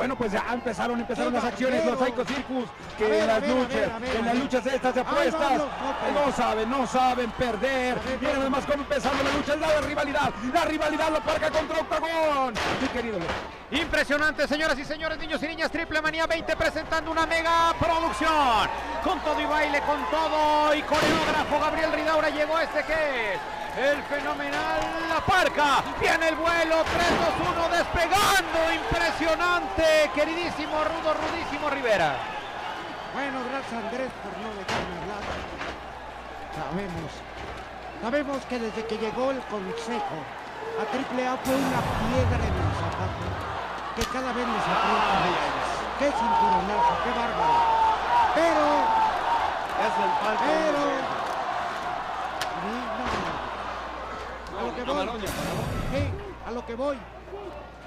Bueno, pues ya empezaron, empezaron las acciones, los Psycho Circus, que ver, en las ver, a luchas, ver, a ver, en las luchas estas de Ay, apuestas, no, no saben, no saben perder. Miren además cómo empezando la lucha, es la rivalidad, la rivalidad, la parca contra Octagón. Mi querido. Impresionante, señoras y señores, niños y niñas, Triple Manía 20 presentando una mega producción. Con todo y baile, con todo y coreógrafo, Gabriel Ridaura llegó este que es el fenomenal La Parca. Viene el vuelo, 3-2-1 despegando, impresionante, queridísimo, rudo, rudísimo Rivera. Bueno, gracias Andrés por no dejarme hablar. Sabemos, sabemos que desde que llegó el consejo a AAA fue una piedra en el zapato que cada vez les aprieta más. ¡Qué cinturonazo, qué bárbaro! Pero, Es el palco. pero... Ni nada. A lo que voy. Sí, a lo que voy.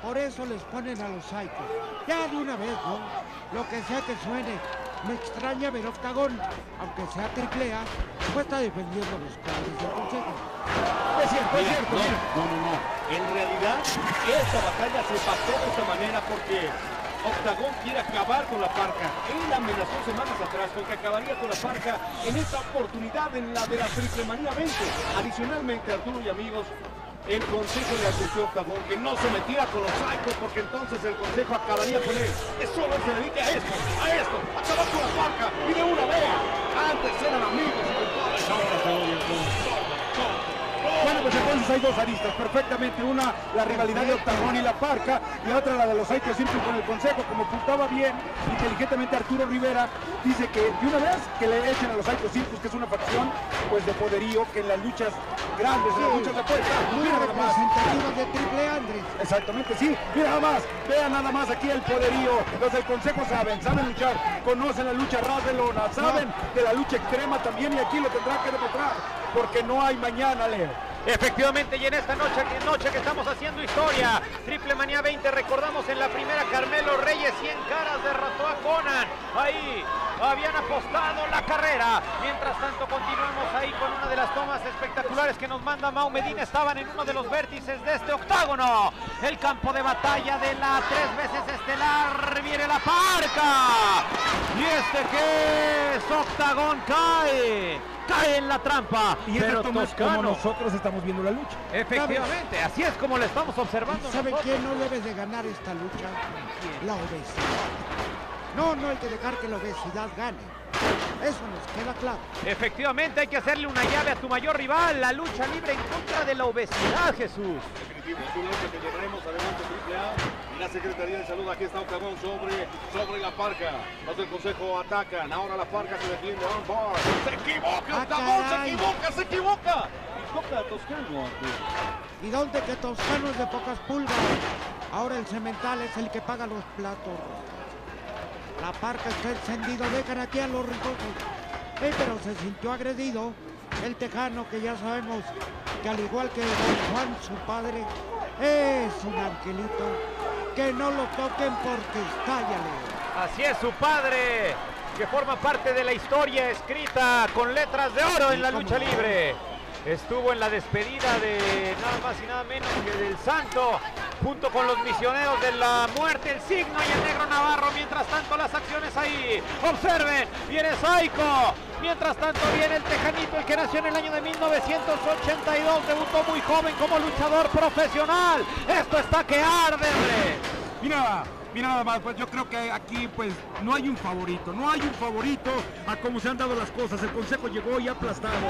Por eso les ponen a los psychos. Ya de una vez, ¿no? Lo que sea que suene. Me extraña ver Octagón, aunque sea triple A, pues está defendiendo los cuadros del consejo. Es cierto, es cierto. no, no, no. En realidad, esta batalla se pasó de esta manera porque Octagón quiere acabar con la parca. Él amenazó semanas atrás con que acabaría con la parca en esta oportunidad en la de la Triple Manía 20. Adicionalmente, Arturo y amigos, el consejo le advirtió a Octagón que no se metiera con los psychos porque entonces el consejo acabaría con él. Que solo se dedique a esto, a esto, acabar con la parca y de una vez. Antes eran amigos y pues entonces hay dos aristas, perfectamente. Una, la rivalidad de Octagón y la Parca, y otra, la de los Psycho Circus con el Consejo. Como apuntaba bien, inteligentemente Arturo Rivera, dice que de una vez que le echen a los Psycho Circus, que es una facción, pues de poderío, que en las luchas grandes, en las Sí. luchas de apuestas, Muy mira nada más. representativas de triple A, Andrés. Exactamente, sí. Mira nada más, vean nada más aquí el poderío. Los del Consejo saben, saben luchar, conocen la lucha ras de lona, saben de la lucha extrema también y aquí lo tendrán que demostrar, porque no hay mañana, Leo. Efectivamente, y en esta noche, noche que estamos haciendo historia, Triple Manía 20, recordamos en la primera Carmelo Reyes 100 caras derrotó a Conan. Ahí habían apostado la carrera. Mientras tanto, continuamos ahí con una de las tomas espectaculares que nos manda Mau Medina. Estaban en uno de los vértices de este octágono. El campo de batalla de la tres veces estelar. Viene la parca. Y este que es octagón cae. Cae en la trampa. Y pero es como nosotros estamos viendo la lucha. Efectivamente, así es como la estamos observando. ¿Sabe nosotros. quién no debe de ganar esta lucha? La obesidad. No, no hay que dejar que la obesidad gane. Eso nos queda claro. Efectivamente, hay que hacerle una llave a tu mayor rival, la lucha libre en contra de la obesidad, Jesús. Definitivo, es un que llevaremos adelante Triple A y la Secretaría de Salud. Aquí está Octagón sobre, sobre la parca. Los del Consejo atacan. Ahora la parca se defiende. On bar. Se equivoca, Ah, Octagón, se equivoca, se equivoca. Y toca a Toscano. ¿Y dónde que Toscano es de pocas pulgas? Ahora el cemental es el que paga los platos. La parca está encendido, dejan aquí a los ricosos. Eh, pero se sintió agredido el tejano que ya sabemos que al igual que don Juan, su padre, es un angelito. Que no lo toquen porque estállale. Así es su padre, que forma parte de la historia escrita con letras de oro en la lucha libre. Estuvo en la despedida de nada más y nada menos que del Santo, junto con los misioneros de la muerte, el signo y el negro Navarro. Mientras tanto, las acciones ahí. Observen, viene Saico. Mientras tanto, viene el Tejanito, el que nació en el año de 1982. Debutó muy joven como luchador profesional. Esto está que arde. Mira, mira nada más, pues yo creo que aquí pues no hay un favorito, no hay un favorito a cómo se han dado las cosas. El Consejo llegó y aplastado.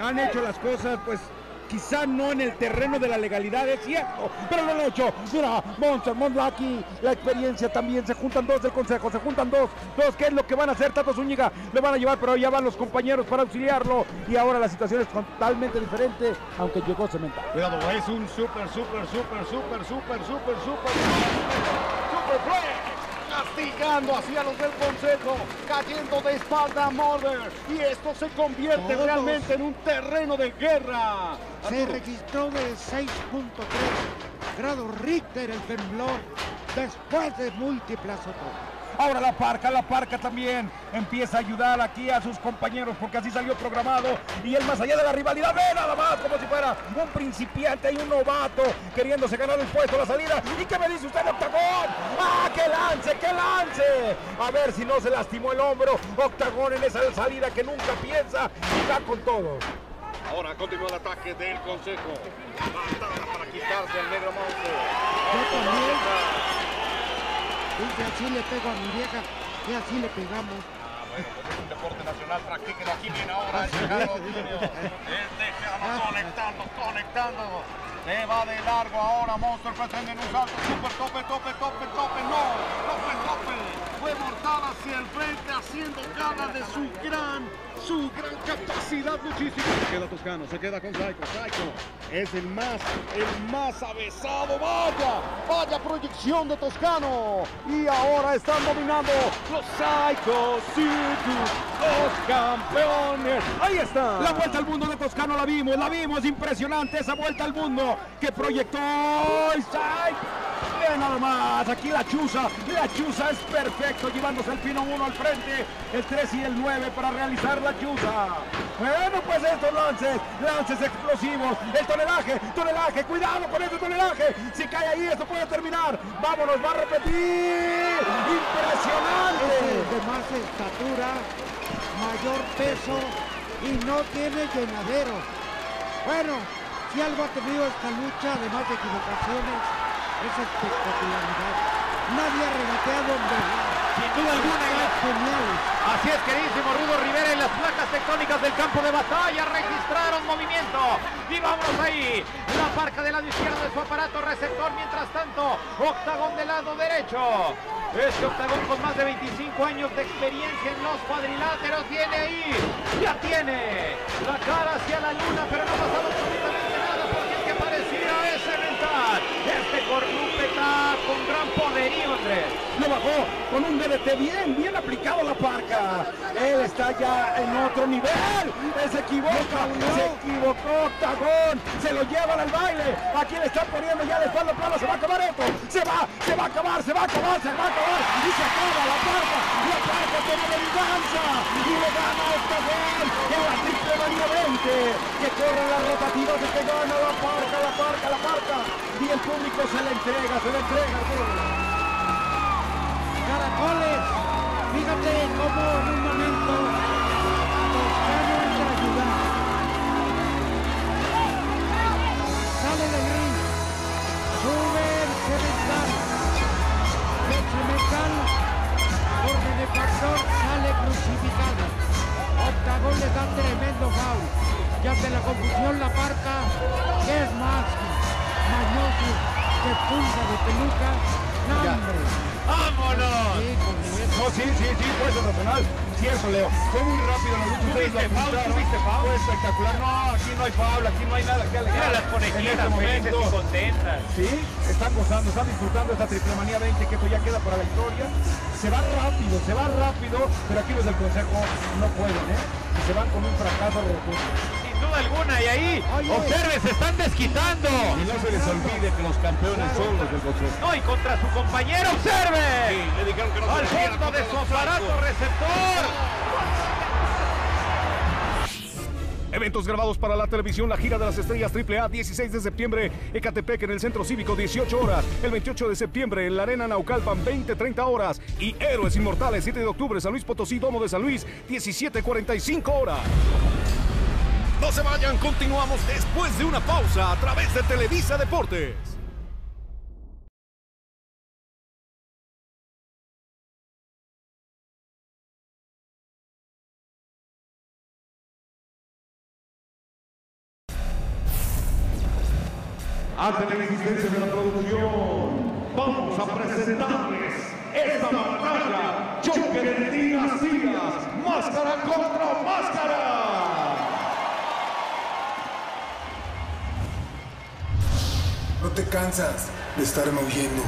Han hecho las cosas pues quizá no en el terreno de la legalidad, es cierto, pero lo han hecho. Mira, Monster, Monlucky, la experiencia también, se juntan dos del Consejo, se juntan dos, dos, ¿qué es lo que van a hacer? Tato Zúñiga le van a llevar, pero ya van los compañeros para auxiliarlo y ahora la situación es totalmente diferente, aunque llegó Cemental. Cuidado, es un super, super, super, super, super, super, super, super play. Castigando hacia los del consejo, cayendo de espalda a Mother. Y esto se convierte Todos. realmente en un terreno de guerra. Se Arturo. registró de 6.3 grado Richter el temblor después de múltiples otros. Ahora la parca, la parca también empieza a ayudar aquí a sus compañeros porque así salió programado. Y él más allá de la rivalidad, ve nada más como si fuera un principiante y un novato queriéndose ganar el puesto, la salida. ¿Y qué me dice usted, Octagón? ¡Ah, qué lance, qué lance! A ver si no se lastimó el hombro. Octagón en esa salida que nunca piensa y va con todo. Ahora continúa el ataque del Consejo. Patada para quitarse al negro monstruo. Dice, así le pego a mi vieja y así le pegamos. Ah, bueno, pues es un deporte nacional, practíquenlo. Aquí viene ahora el Tejano Junior. El Tejano conectando, conectando. Se va de largo ahora, Monster pretende en un salto, super tope, tope, tope, tope, no, tope, tope. Fue mortal hacia el frente, haciendo gala de su gran, su gran capacidad muchísimo. Se queda Toscano, se queda con Psycho, Psycho es el más, el más avesado, vaya, vaya proyección de Toscano. Y ahora están dominando los Psycho Circus, los campeones. Ahí está. La vuelta al mundo de Toscano la vimos, la vimos, impresionante esa vuelta al mundo que proyectó Isaac. Nada más, aquí la chuza, la chuza es perfecto, llevándose el pino 1 al frente, el 3 y el 9 para realizar la chuza. Bueno, pues estos lances, lances explosivos, el tonelaje, tonelaje, cuidado con ese tonelaje, si cae ahí esto puede terminar, vámonos, va a repetir, impresionante. Es de más estatura, mayor peso y no tiene llenadero. Bueno, si algo ha tenido esta lucha, además de equivocaciones, es espectacularidad. Nadie ha regateado en. Sin duda alguna, Está genial. Así es, queridísimo Rudo Rivera, y las placas tectónicas del campo de batalla registraron movimiento. Y vámonos ahí. La parca del lado izquierdo de su aparato receptor. Mientras tanto, octagón del lado derecho. Este octagón con más de 25 años de experiencia en los cuadriláteros tiene ahí, ya tiene la cara hacia la luna, pero no ha pasado absolutamente nada porque el que parecía es mental. Cornupe está con gran poderío, Andrés. Lo bajó con un DDT bien, bien aplicado la parca. Él está ya en otro nivel. Él se equivoca, Se lo llevan al baile. Aquí le están poniendo ya de espalda plana. Se va a acabar esto. Se va, se va a acabar, se va a acabar, se va a acabar. Y se acaba la parca. La parca tiene venganza. Y le gana Octagón en la triple manía 20. Que corre las rotativas de que gana la parca, la parca, la parca. Y el público se le entrega, se le entrega. Caracoles, fíjate cómo punta de peluca. ¡Vámonos! No, sí, sí, sí, fue sensacional. Cierto, Leo. Fue muy rápido la lucha. ¿Tuviste foul? ¿Tuviste foul? Fue espectacular. No, aquí no hay foul, aquí no hay nada que alegar. Mira las En conejitas este felices y momento, contentas. sí, están gozando, están disfrutando esta triple manía 20 que esto ya queda para la historia. Se va rápido, se va rápido, pero aquí los del consejo no pueden, ¿eh? Y se van con un fracaso rotundo. Sin duda alguna, y ahí, Oye. observe, se están desquitando. Y no se les olvide que los campeones son los del Consejo. No, y contra su compañero, observe. Sí, le dijeron que no Al fondo de su aparato receptor. Eventos grabados para la televisión, la gira de las estrellas AAA, 16 de septiembre, Ecatepec en el Centro Cívico, 18 horas. El 28 de septiembre en la Arena Naucalpan, 20-30 horas. Y Héroes Inmortales, 7 de octubre, San Luis Potosí, Domo de San Luis, 17-45 horas. No se vayan, continuamos después de una pausa a través de Televisa Deportes. Ante la existencia de la producción, vamos a presentarles esta batalla, choque de dinastías, máscara contra máscara. No te cansas de estar maullando.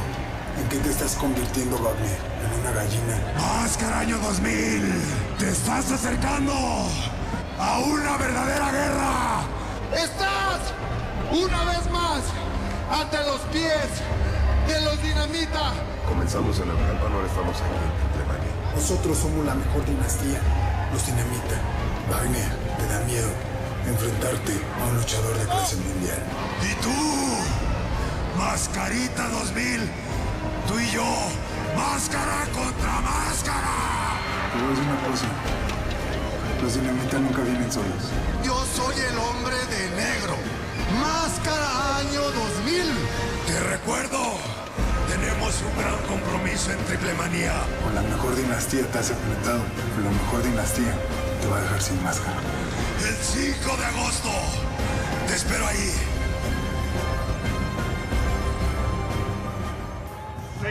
¿En qué te estás convirtiendo, Bable? ¿En una gallina? Máscara año 2000, te estás acercando a una verdadera guerra. ¡Estás una vez más ante los pies de los dinamita. Comenzamos en Naucalpan, ahora estamos aquí en Triplemania. Nosotros somos la mejor dinastía, los dinamita. Wagner, te da miedo enfrentarte a un luchador de clase mundial. ¿Y tú? Mascarita 2000. Tú y yo. Máscara contra máscara. Te voy a decir una cosa. Los dinamita nunca vienen solos. Yo soy el hombre de negro. Máscara año 2000. Te recuerdo. Tenemos un gran compromiso en Triplemanía. Con la mejor dinastía te has enfrentado. Con la mejor dinastía te va a dejar sin máscara. El 5 de agosto. Te espero ahí.